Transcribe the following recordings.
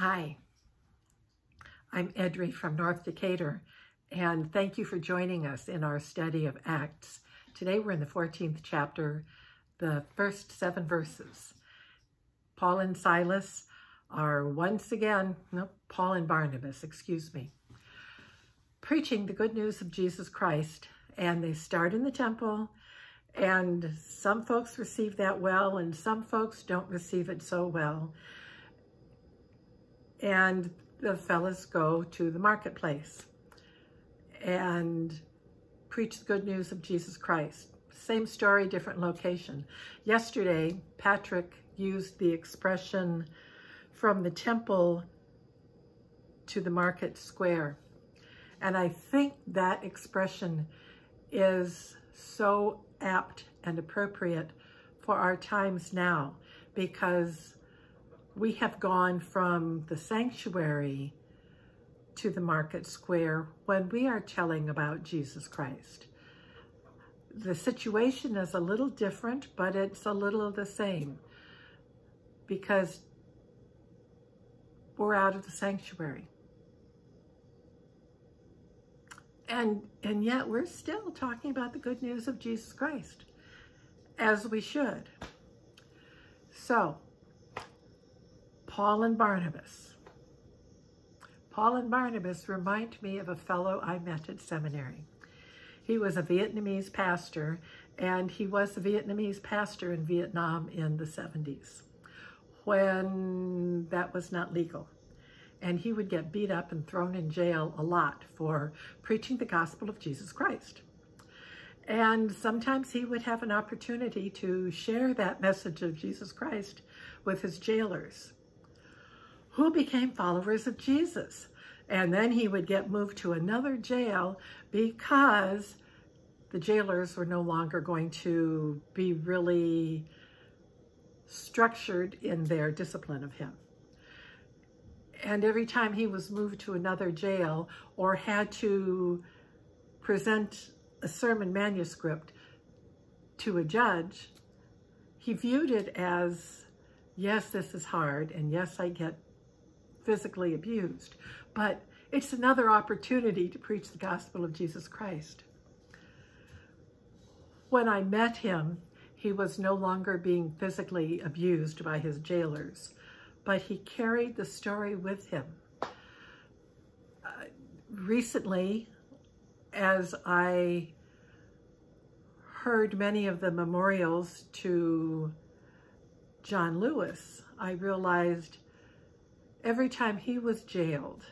Hi, I'm Edry from North Decatur, and thank you for joining us in our study of Acts. Today we're in the 14th chapter, the first seven verses. Paul and Silas are once again, no, Paul and Barnabas, excuse me, preaching the good news of Jesus Christ, and they start in the temple, and some folks receive that well, and some folks don't receive it so well and the fellas go to the marketplace and preach the good news of Jesus Christ. Same story, different location. Yesterday, Patrick used the expression from the temple to the market square. And I think that expression is so apt and appropriate for our times now because we have gone from the sanctuary to the market square when we are telling about Jesus Christ. The situation is a little different, but it's a little the same because we're out of the sanctuary. And, and yet we're still talking about the good news of Jesus Christ, as we should. So, Paul and Barnabas. Paul and Barnabas remind me of a fellow I met at seminary. He was a Vietnamese pastor, and he was a Vietnamese pastor in Vietnam in the 70s when that was not legal. And he would get beat up and thrown in jail a lot for preaching the gospel of Jesus Christ. And sometimes he would have an opportunity to share that message of Jesus Christ with his jailers who became followers of Jesus. And then he would get moved to another jail because the jailers were no longer going to be really structured in their discipline of him. And every time he was moved to another jail or had to present a sermon manuscript to a judge, he viewed it as, yes, this is hard, and yes, I get physically abused, but it's another opportunity to preach the gospel of Jesus Christ. When I met him, he was no longer being physically abused by his jailers, but he carried the story with him. Uh, recently, as I heard many of the memorials to John Lewis, I realized every time he was jailed,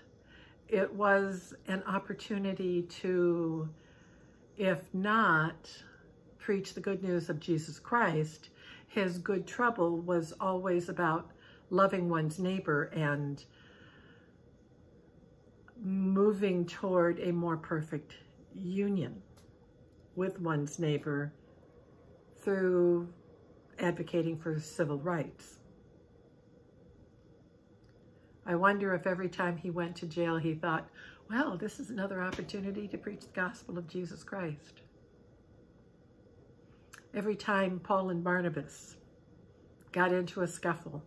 it was an opportunity to, if not preach the good news of Jesus Christ, his good trouble was always about loving one's neighbor and moving toward a more perfect union with one's neighbor through advocating for civil rights. I wonder if every time he went to jail, he thought, well, this is another opportunity to preach the gospel of Jesus Christ. Every time Paul and Barnabas got into a scuffle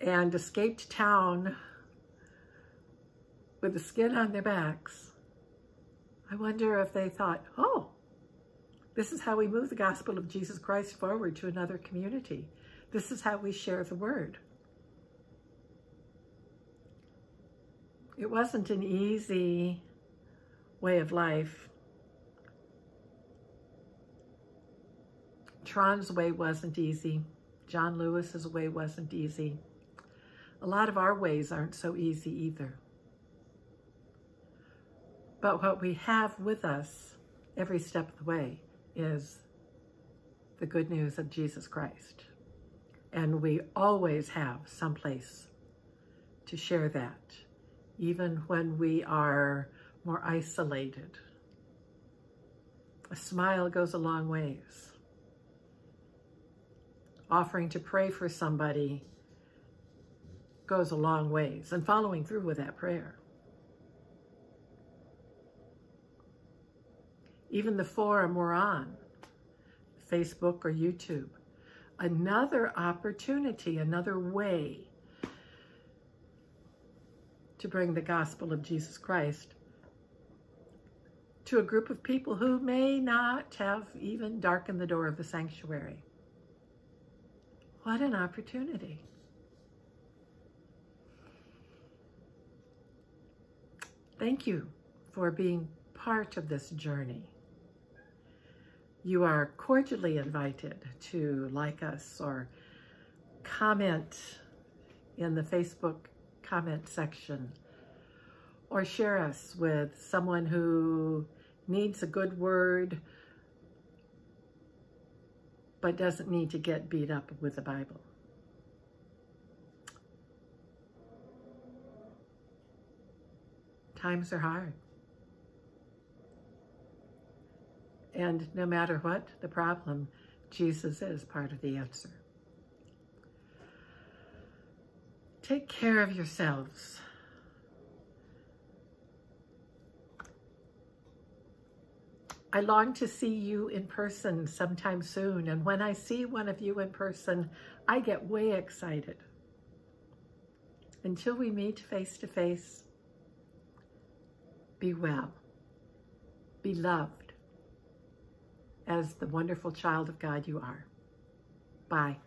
and escaped town with the skin on their backs, I wonder if they thought, oh, this is how we move the gospel of Jesus Christ forward to another community. This is how we share the word. It wasn't an easy way of life. Tron's way wasn't easy. John Lewis's way wasn't easy. A lot of our ways aren't so easy either. But what we have with us every step of the way is the good news of Jesus Christ. And we always have some place to share that even when we are more isolated. A smile goes a long ways. Offering to pray for somebody goes a long ways and following through with that prayer. Even the forum we're on, Facebook or YouTube, another opportunity, another way to bring the gospel of Jesus Christ to a group of people who may not have even darkened the door of the sanctuary. What an opportunity. Thank you for being part of this journey. You are cordially invited to like us or comment in the Facebook comment section or share us with someone who needs a good word but doesn't need to get beat up with the Bible. Times are hard. And no matter what the problem, Jesus is part of the answer. Take care of yourselves. I long to see you in person sometime soon. And when I see one of you in person, I get way excited. Until we meet face to face, be well, be loved as the wonderful child of God you are. Bye.